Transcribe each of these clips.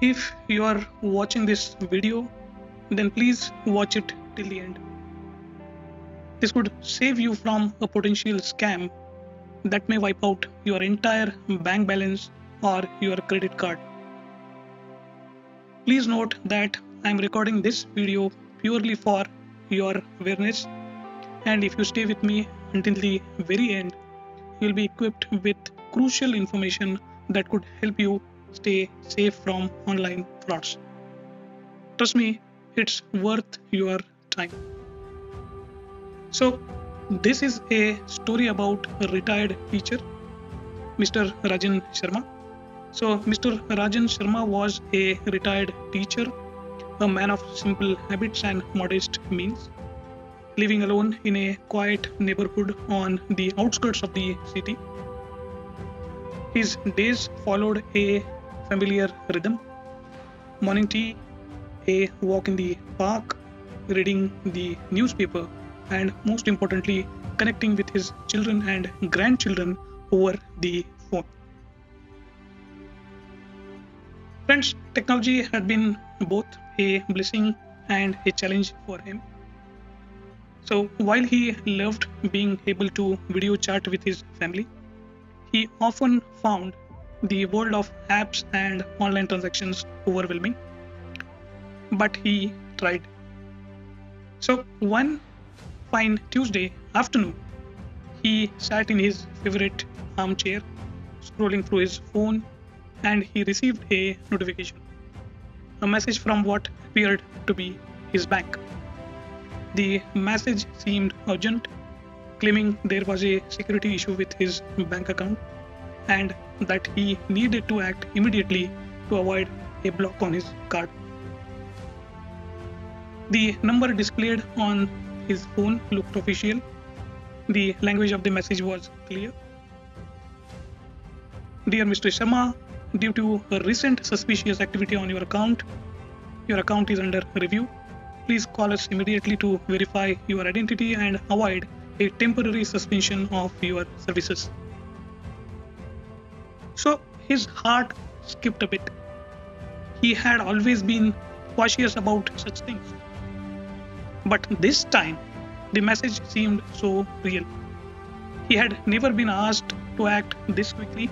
If you are watching this video, then please watch it till the end. This could save you from a potential scam that may wipe out your entire bank balance or your credit card. Please note that I am recording this video purely for your awareness and if you stay with me until the very end, you will be equipped with crucial information that could help you stay safe from online frauds. Trust me, it's worth your time. So, this is a story about a retired teacher, Mr. Rajan Sharma. So, Mr. Rajan Sharma was a retired teacher, a man of simple habits and modest means, living alone in a quiet neighborhood on the outskirts of the city. His days followed a familiar rhythm morning tea, a walk in the park, reading the newspaper, and most importantly, connecting with his children and grandchildren over the phone. Friends, technology had been both a blessing and a challenge for him. So while he loved being able to video chat with his family, he often found the world of apps and online transactions overwhelming. But he tried. So one fine Tuesday afternoon, he sat in his favorite armchair, scrolling through his phone, and he received a notification a message from what appeared to be his bank. The message seemed urgent, claiming there was a security issue with his bank account and that he needed to act immediately to avoid a block on his card. The number displayed on his phone looked official. The language of the message was clear. Dear Mr. Sharma, due to a recent suspicious activity on your account, your account is under review. Please call us immediately to verify your identity and avoid a temporary suspension of your services. So his heart skipped a bit. He had always been cautious about such things. But this time, the message seemed so real. He had never been asked to act this quickly.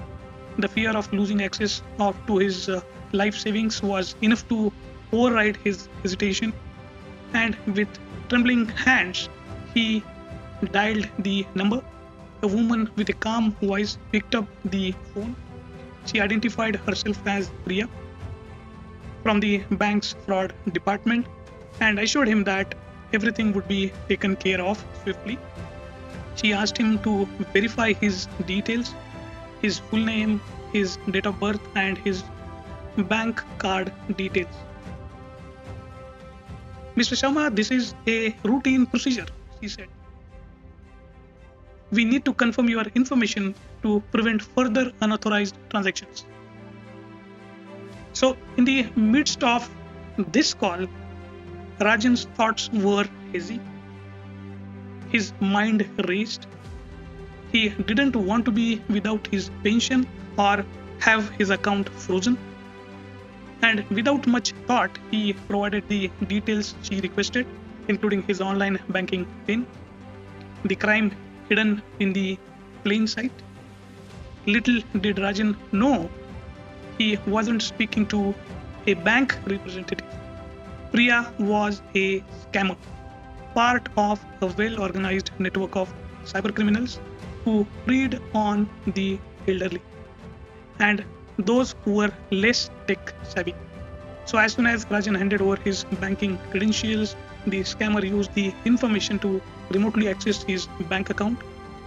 The fear of losing access of, to his uh, life savings was enough to override his hesitation. And with trembling hands, he dialed the number. A woman with a calm voice picked up the phone. She identified herself as Priya from the bank's fraud department and assured him that everything would be taken care of swiftly. She asked him to verify his details, his full name, his date of birth, and his bank card details. Mr. Sharma, this is a routine procedure, she said. We need to confirm your information to prevent further unauthorized transactions. So, in the midst of this call, Rajan's thoughts were hazy. His mind raced. He didn't want to be without his pension or have his account frozen. And without much thought, he provided the details she requested, including his online banking PIN, the crime hidden in the plain sight. Little did Rajan know he wasn't speaking to a bank representative. Priya was a scammer, part of a well organized network of cybercriminals who preyed on the elderly and those who were less tech savvy. So, as soon as Rajan handed over his banking credentials, the scammer used the information to remotely access his bank account,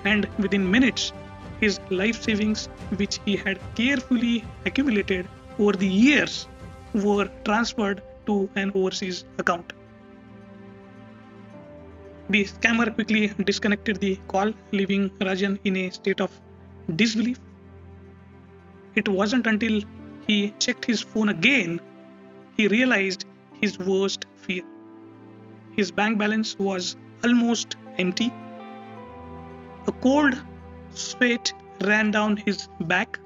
and within minutes, his life savings, which he had carefully accumulated over the years, were transferred to an overseas account. The scammer quickly disconnected the call, leaving Rajan in a state of disbelief. It wasn't until he checked his phone again he realized his worst fear. His bank balance was almost empty. A cold sweat ran down his back.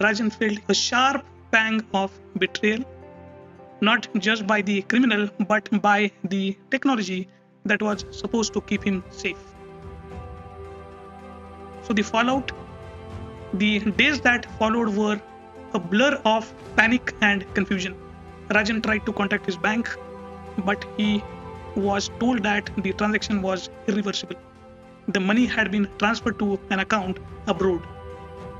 Rajan felt a sharp pang of betrayal, not just by the criminal but by the technology that was supposed to keep him safe. So, the fallout, the days that followed were a blur of panic and confusion. Rajan tried to contact his bank, but he was told that the transaction was irreversible. The money had been transferred to an account abroad,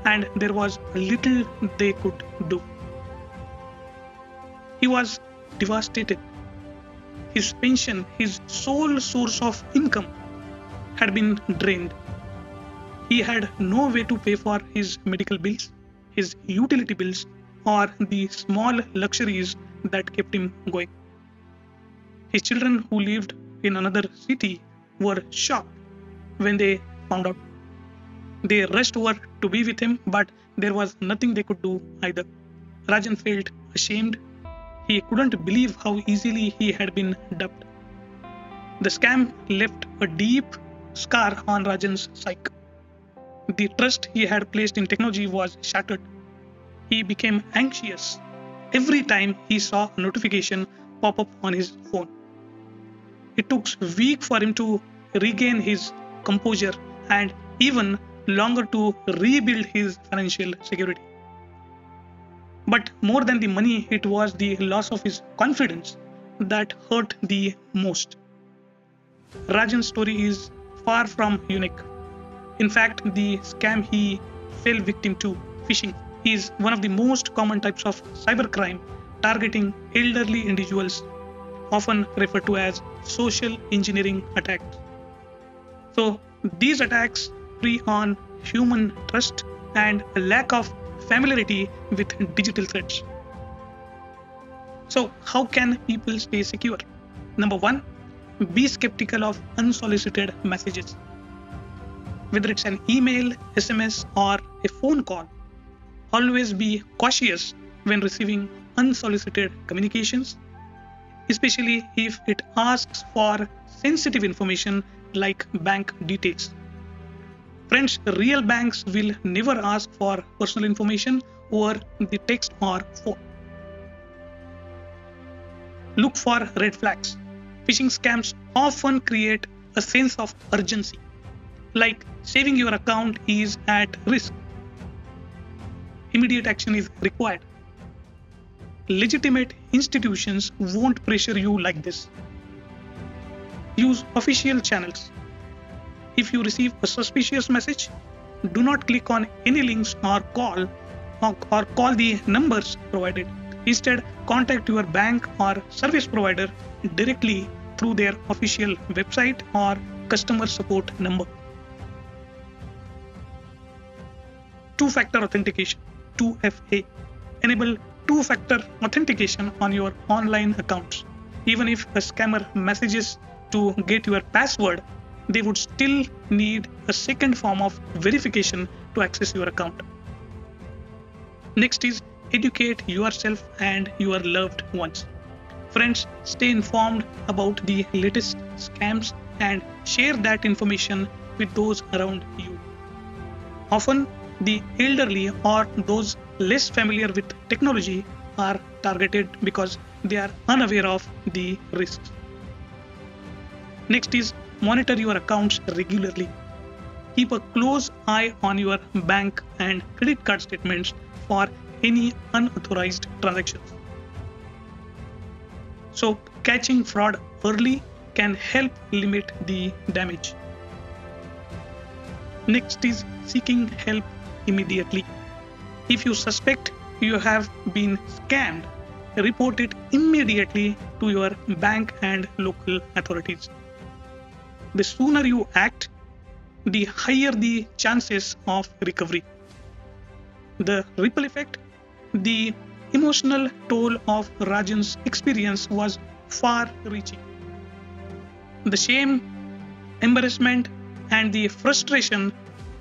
and there was little they could do. He was devastated. His pension, his sole source of income, had been drained. He had no way to pay for his medical bills, his utility bills, or the small luxuries that kept him going. His children, who lived in another city, were shocked when they found out. They rushed over to be with him, but there was nothing they could do either. Rajan felt ashamed. He couldn't believe how easily he had been dubbed. The scam left a deep scar on Rajan's psyche. The trust he had placed in technology was shattered. He became anxious every time he saw a notification pop up on his phone. It took weeks for him to regain his composure and even longer to rebuild his financial security. But more than the money, it was the loss of his confidence that hurt the most. Rajan's story is far from unique. In fact, the scam he fell victim to, phishing, is one of the most common types of cybercrime targeting elderly individuals, often referred to as social engineering attacks. So, these attacks prey on human trust and a lack of familiarity with digital threats. So, how can people stay secure? Number one, be skeptical of unsolicited messages. Whether it's an email, SMS, or a phone call, always be cautious when receiving unsolicited communications, especially if it asks for sensitive information like bank details. Friends, real banks will never ask for personal information over the text or phone. Look for red flags. Phishing scams often create a sense of urgency, like saving your account is at risk immediate action is required. Legitimate institutions won't pressure you like this. Use official channels. If you receive a suspicious message, do not click on any links or call or, call the numbers provided. Instead, contact your bank or service provider directly through their official website or customer support number. Two factor authentication. 2FA. Enable two factor authentication on your online accounts. Even if a scammer messages to get your password, they would still need a second form of verification to access your account. Next is educate yourself and your loved ones. Friends, stay informed about the latest scams and share that information with those around you. Often, the elderly or those less familiar with technology are targeted because they are unaware of the risks. Next is monitor your accounts regularly. Keep a close eye on your bank and credit card statements for any unauthorized transactions. So, catching fraud early can help limit the damage. Next is seeking help immediately. If you suspect you have been scammed, report it immediately to your bank and local authorities. The sooner you act, the higher the chances of recovery. The ripple effect, the emotional toll of Rajan's experience was far reaching. The shame, embarrassment, and the frustration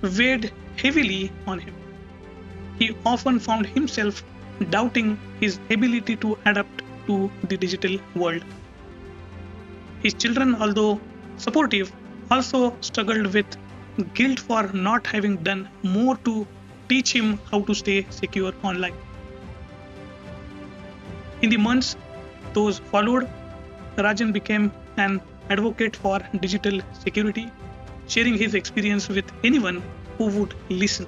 weighed heavily on him. He often found himself doubting his ability to adapt to the digital world. His children, although supportive, also struggled with guilt for not having done more to teach him how to stay secure online. In the months those followed, Rajan became an advocate for digital security, sharing his experience with anyone who would listen.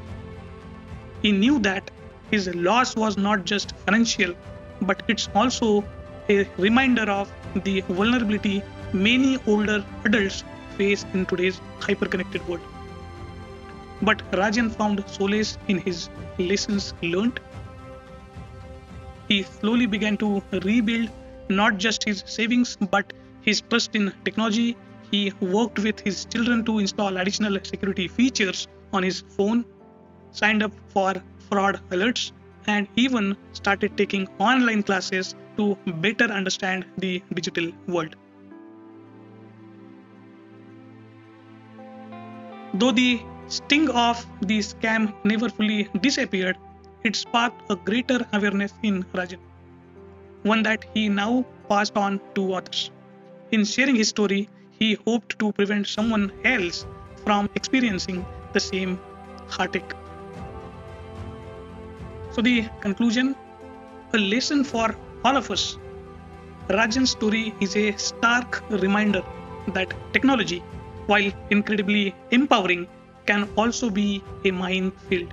He knew that his loss was not just financial, but it's also a reminder of the vulnerability many older adults face in today's hyper-connected world. But Rajan found solace in his lessons learned. He slowly began to rebuild not just his savings but his trust in technology. He worked with his children to install additional security features on his phone, signed up for fraud alerts, and even started taking online classes to better understand the digital world. Though the sting of the scam never fully disappeared, it sparked a greater awareness in Rajan, one that he now passed on to others. In sharing his story, he hoped to prevent someone else from experiencing the same heartache. So, the conclusion a lesson for all of us. Rajan's story is a stark reminder that technology, while incredibly empowering, can also be a minefield,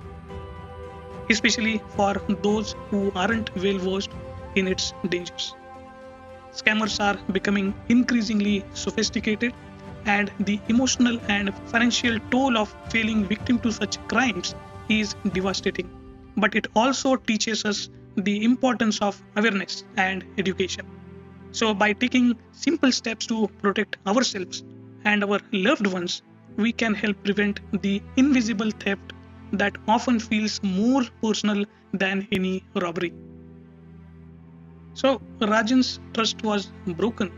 especially for those who aren't well versed in its dangers. Scammers are becoming increasingly sophisticated, and the emotional and financial toll of falling victim to such crimes is devastating. But it also teaches us the importance of awareness and education. So, by taking simple steps to protect ourselves and our loved ones, we can help prevent the invisible theft that often feels more personal than any robbery. So, Rajan's trust was broken,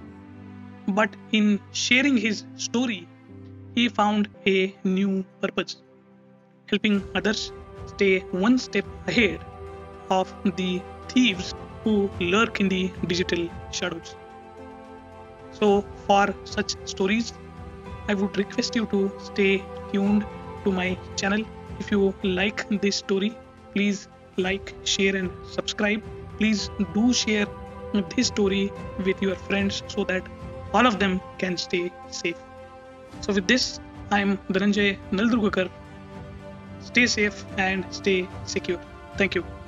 but in sharing his story, he found a new purpose helping others stay one step ahead of the thieves who lurk in the digital shadows. So, for such stories, I would request you to stay tuned to my channel. If you like this story, please like, share, and subscribe. Please do share this story with your friends so that all of them can stay safe. So, with this, I am Dhananjay Naldurgkar. Stay safe and stay secure. Thank you.